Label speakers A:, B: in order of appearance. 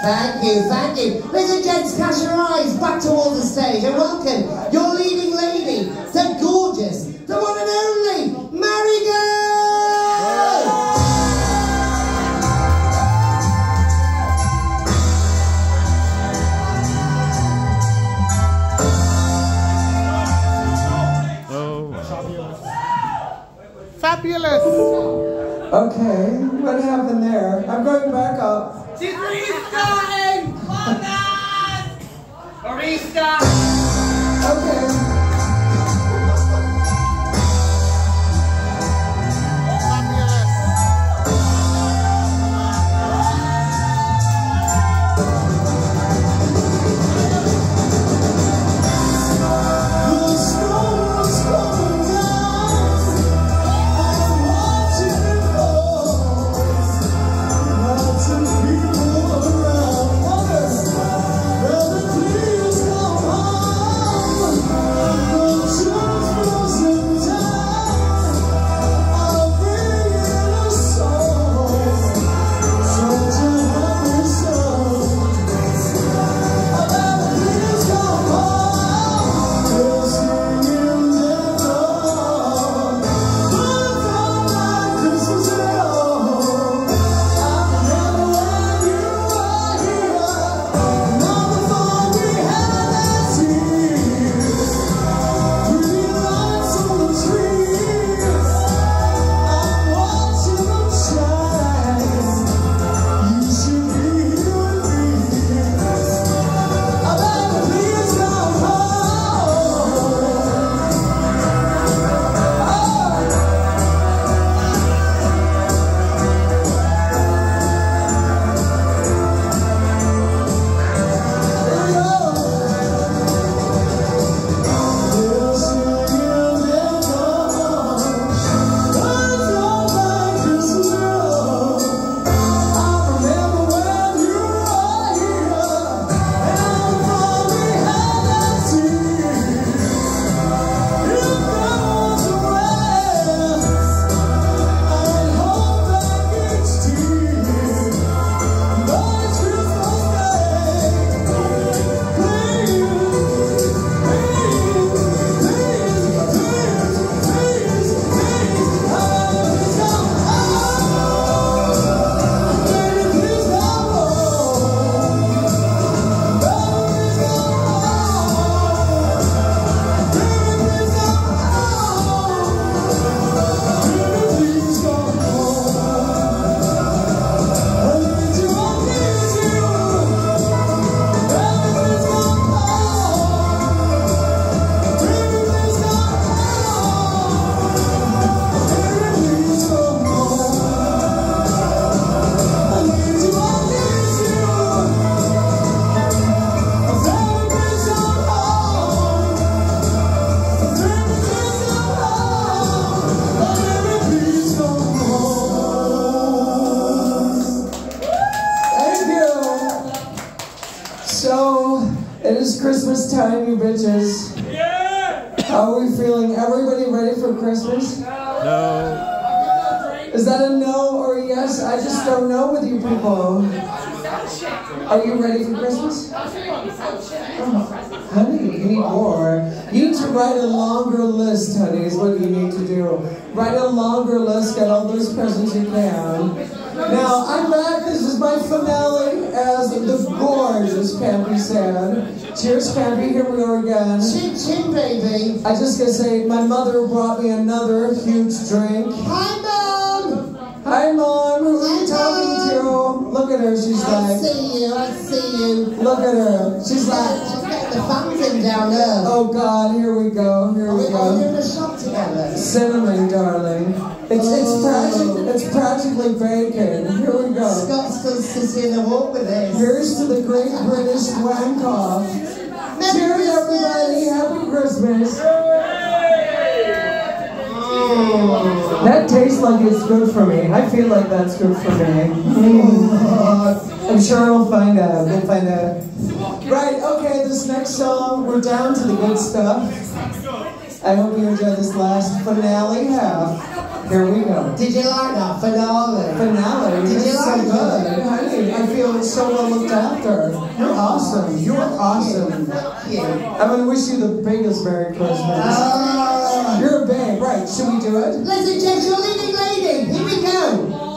A: Thank you, thank you. Ladies and gents, cast your eyes back towards the stage and welcome your leading lady, the gorgeous, the one and only Marigold!
B: Oh, Fabulous.
C: Okay, what happened there? I'm going back up.
D: She's restarting! Come on,
C: time, you bitches. How are we feeling? Everybody ready for Christmas?
B: No.
C: Is that a no or a yes? I just don't know with you people. Are you ready for Christmas? Oh, honey, you need more. You need to write a longer list, honey, is what you need to do. Write a longer list, get all those presents you can. Now, I'm back. This is my finale as the gorgeous Campy said. Cheers, Campy. Here we go again.
A: Chin chin, baby.
C: I just gotta say, my mother brought me another huge drink.
A: Hi, Mom.
C: Hi, Mom. Who are you talking to? Look at her. She's
A: I
C: like, I
A: see you, I see you.
C: look at her. She's like,
A: the fans in down there.
C: oh God, here we go. Here
A: Are
C: we go.
A: we all in the shop together?
C: Cinnamon, darling. It's it's
A: Oh.
C: practically it's practically bacon. Here we go.
A: Scott's sitting in the walk with this.
C: Here's to the great British wank off. Cheers, everybody. Happy Christmas.
A: Mm.
C: That tastes like it's good for me. I feel like that's good for me. I'm sure we'll find out. We'll find out. Right, okay, this next song, we're down to the good stuff. I hope you enjoy this last finale half. Here we go.
A: Did you like that finale?
C: Finale.
A: Did you
C: it's so
A: like
C: good.
A: it?
C: Honey, I feel so well looked after. You're awesome. You're awesome.
A: Thank you.
C: I'm gonna wish you the biggest Merry Christmas.
A: Ah.
C: You're a babe, right? Should we do it?
A: Ladies and your leading lady. Here